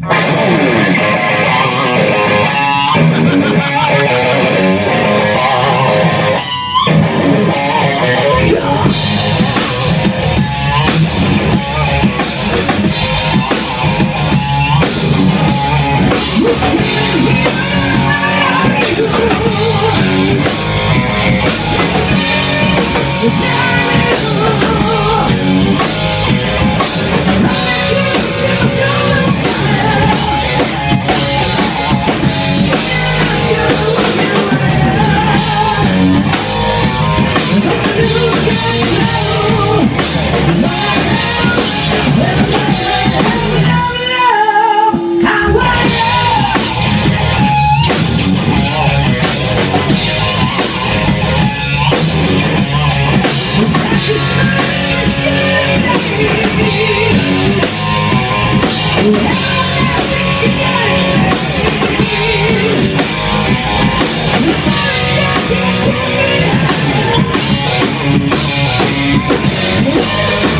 Thank you. Música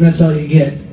And that's all you get.